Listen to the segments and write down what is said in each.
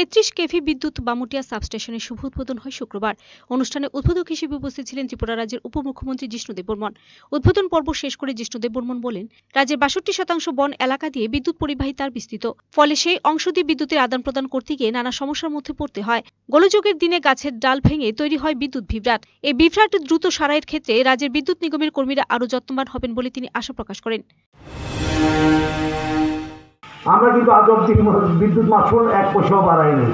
তেত্রিশ কেভি বিদ্যুৎ বামুটিয়া সাবস্টেশনের শুভ উদ্বোধন হয় শুক্রবার। অনুষ্ঠানে উদ্বোধক হিসেবে উপস্থিত ছিলেন ত্রিপুরা রাজ্যের উপমুখ্যমন্ত্রী জিষ্ণুদেব বর্মন উদ্বোধন পর্ব শেষ করে জিষ্ণুদেব বর্মন বলেন, রাজ্যের বাষট্টি শতাংশ বন এলাকা দিয়ে বিদ্যুৎ পরিবাহী তার বিস্তৃত। ফলে সেই অংশ দিয়ে বিদ্যুতের আদান প্রদান করতে গিয়ে নানা সমস্যার মধ্যে পড়তে হয়। গোলযোগের দিনে গাছের ডাল ভেঙে তৈরি হয় বিদ্যুৎ বিভ্রাট। এই বিভ্রাট দ্রুত সারাইয়ের ক্ষেত্রে রাজ্যের বিদ্যুৎ নিগমের কর্মীরা আরও যত্নবান হবেন বলে তিনি আশা প্রকাশ করেন। আমরা কিন্তু আজ অব্দি বিদ্যুৎ মাসুল এক পয়সাও বাড়াইনি।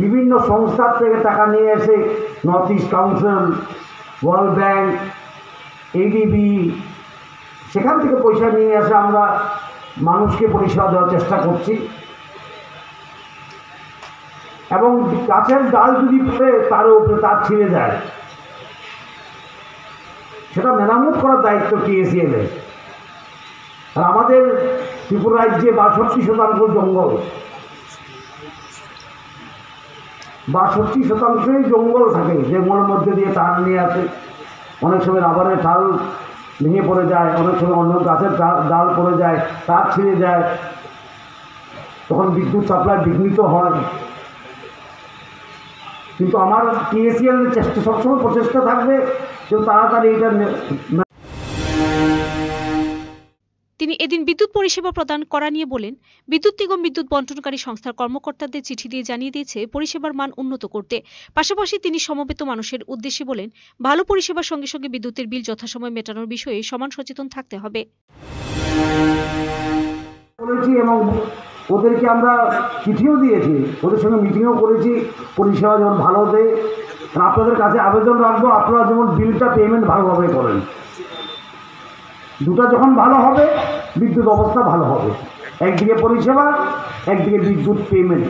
বিভিন্ন সংস্থার থেকে টাকা নিয়ে এসে North East council World Bank ADB সেখান থেকে পয়সা নিয়ে এসে আমরা মানুষকে পরিষেবা দেওয়ার চেষ্টা করছি। এবং গাছের ডাল যদি পড়ে তার উপরে তার ছিঁড়ে যায়। সেটা মেরামত করার দায়িত্ব টিএসিএল এর? আর আমাদের ত্রিপুরা রাজ্যে বাষট্টি শতাংশ জঙ্গল। বাষট্টি শতাংশই জঙ্গল থাকে, জঙ্গলের মধ্যে দিয়ে তার নিয়ে আসে। অনেক সময় রাবারের ডাল ভেঙে পড়ে যায়, অনেক সময় অন্য গাছের ডাল পড়ে যায়, তার ছিঁড়ে যায়। তখন বিদ্যুৎ সাপ্লাই বিঘ্নিত হয়। কিন্তু আমার টিএসিএল চেষ্টা, সবসময় প্রচেষ্টা থাকবে যে তাড়াতাড়ি এটা এদিন বিদ্যুৎ পরিষেবা প্রদান করা নিয়ে বলেন, বিদ্যুৎ নিগম বিদ্যুৎ বন্টনকারী সংস্থার কর্মকর্তাদের চিঠি দিয়ে জানিয়ে দিয়েছে, পরিষেবার মান উন্নত করতে। পাশাপাশি তিনি সমবেত মানুষের উদ্দেশ্যে বলেন, ভালো পরিষেবার সঙ্গে সঙ্গে বিদ্যুতের বিল যথাসময়ে মেটানোর বিষয়ে সমান সচেতন থাকতে হবে। ওদেরকে আমরা চিঠিও দিয়েছি, ওদের সঙ্গে মিটিংও করেছি, পরিষেবা যেমন ভালো দেয়। আপনাদের কাছে আবেদন রাখব, আপনারা যেমন বিলটা পেমেন্ট ভালোভাবে করেন। দুটা যখন ভালো হবে বিদ্যুৎ অবস্থা ভালো হবে। একদিকে পরিষেবা, একদিকে বিদ্যুৎ পেমেন্ট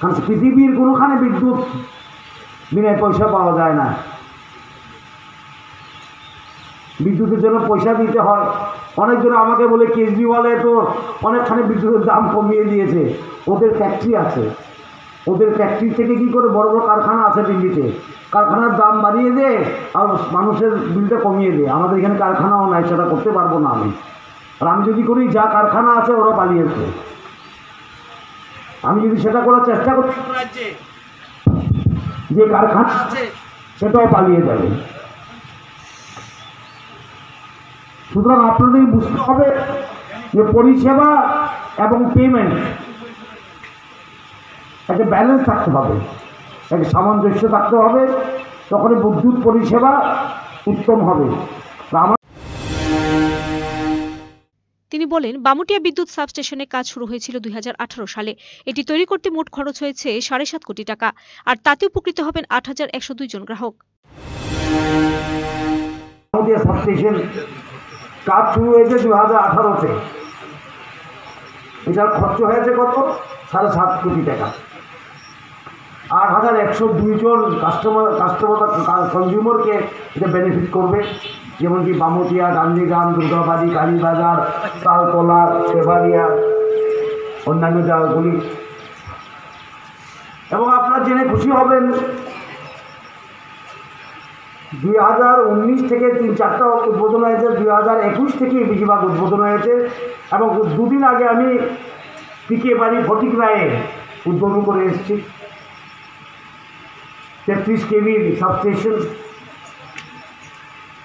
কারণ পৃথিবীর কোনোখানে বিদ্যুৎ বিনা পয়সা পাওয়া যায় না। বিদ্যুতের জন্য পয়সা দিতে হয়। অনেকজন আমাকে বলে, কেজরিওয়ালে তো অনেকখানি বিদ্যুতের দাম কমিয়ে দিয়েছে। ওদের ফ্যাক্টরি আছে। ওদের ফ্যাক্টরি থেকে কি করে বড় বড় কারখানা আছে দিল্লিতে? কারখানার দাম বাড়িয়ে দে আর মানুষের বিলটা কমিয়ে দে। আমাদের এখানে কারখানাও নাই, সেটা করতে পারব না আমি। আর আমি যদি করি যা কারখানা আছে ওরা পালিয়েছে আমি যদি সেটা করার চেষ্টা করি যে কারখানা আছে সেটাও পালিয়ে যাবে। সুতরাং আপনাদের বুঝতে হবে যে পরিষেবা এবং পেমেন্ট একটা ব্যালেন্স থাকতে হবে একটা সামঞ্জস্য থাকতে হবে তখন বিদ্যুৎ পরিষেবা উত্তম হবে। আমার বলেন, বামুটিয়া বিদ্যুৎ সাবস্টেশনে কাজ শুরু হয়েছিল দুই সালে। এটি তৈরি করতে মোট খরচ হয়েছে সাড়ে সাত কোটি টাকা, আর তাতে উপকৃত হবেন আট হাজার একশো দুই জন গ্রাহক। কাজ শুরু হয়েছে দু হাজার আঠারোতে। এটার খরচ হয়েছে কত? সাড়ে সাত কোটি টাকা। আট হাজার একশো দুইজন কাস্টমার কাস্টমার কনজিউমারকে এটা বেনিফিট করবে। যেমন কি বামুটিয়া, গান্ধীগ্রাম, দুর্গাবাড়ি, কালীবাজার তালতলা সেবারিয়া অন্যান্য জায়গাগুলি। এবং আপনার জেনে খুশি হবেন, দুই হাজার উনিশ থেকে তিন চারটা উদ্বোধন হয়েছে, দুই হাজার একুশ থেকে বেশিরভাগ উদ্বোধন হয়েছে। এবং দুদিন আগে আমি পিকে বাড়ি ফটিক রায়ে উদ্বোধন করে এসেছি। তেত্রিশ কেবির সাবস্টেশন।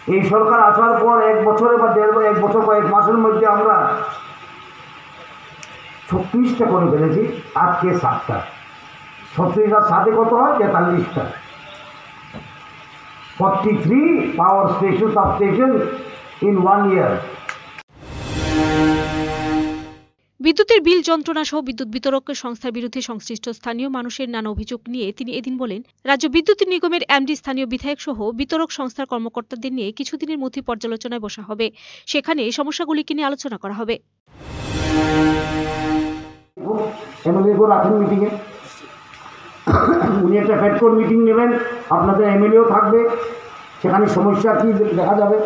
এই সরকার আসার পর এক বছরে বা দেড় এক বছর বা এক মাসের মধ্যে আমরা ছত্রিশটা করে ফেলেছি, আজকে সাতটা। ছত্রিশ আর সাথে কত হয়? তেতাল্লিশটা। 43 power station substation in one year. বিদ্যুতের বিল যন্ত্রণা সহ বিদ্যুৎ বিতরক সংস্থার বিরুদ্ধে সংশ্লিষ্ট স্থানীয় মানুষের নানা অভিযোগ নিয়ে তিনি এদিন বলেন, রাজ্য বিদ্যুৎ নিগমের এমডি, স্থানীয় বিধায়ক সহ বিতরক সংস্থার কর্মকর্তাদের নিয়ে কিছুদিনের মধ্যে পর্যালোচনায় বসা হবে। সেখানে সমস্যাগুলিকে নিয়ে আলোচনা করা হবে। উনি একটা ফেডকোর মিটিং নেবেন, আপনাদের এমএলএও থাকবে, সেখানে সমস্যা কী দেখা যাবে?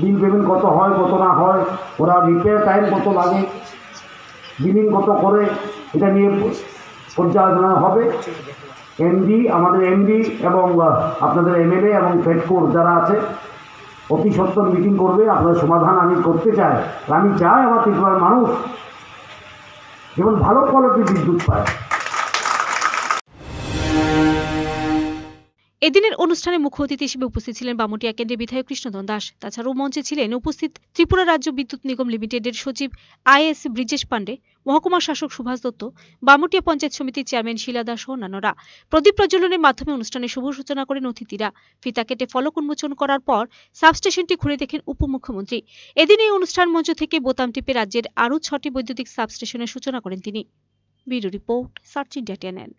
বিল পেমেন্ট কত হয়, কত না হয়, ওরা রিপেয়ার টাইম কত লাগে? বিলিং কত করে এটা নিয়ে পর্যালোচনা হবে। এমডি আমাদের এমডি এবং আপনাদের এমএলএ এবং ফেডকোর যারা আছে, অতি সত্তর মিটিং করবে। আপনার সমাধান আমি করতে চাই। আমি চাই আমার ত্রিপুরার মানুষ যেমন ভালো কোয়ালিটির বিদ্যুৎ পায়। এদিনের অনুষ্ঠানে মুখ্য অতিথি হিসেবে উপস্থিত ছিলেন বামুটিয়া কেন্দ্রের বিধায়ক কৃষ্ণধন দাস। তাছাড়াও মঞ্চে ছিলেন উপস্থিত ত্রিপুরা রাজ্য বিদ্যুৎ নিগম লিমিটেডের সচিব আইএস ব্রিজেশ পান্ডে মহকুমা শাসক সুভাষ দত্ত, বামুটিয়া পঞ্চায়েত সমিতির চেয়ারম্যান শিলা দাস ও অন্যান্যরা। প্রদীপ প্রজ্বলনের মাধ্যমে অনুষ্ঠানে শুভ সূচনা করেন অতিথিরা। ফিতা কেটে ফলক উন্মোচন করার পর সাবস্টেশনটি ঘুরে দেখেন উপমুখ্যমন্ত্রী। এদিন এই অনুষ্ঠান মঞ্চ থেকে বোতাম টিপে রাজ্যের আরও ছটি বৈদ্যুতিক সাবস্টেশনের সূচনা করেন তিনি। Bureau report, search India TNN